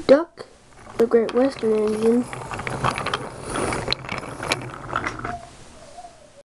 Duck, the Great Western engine,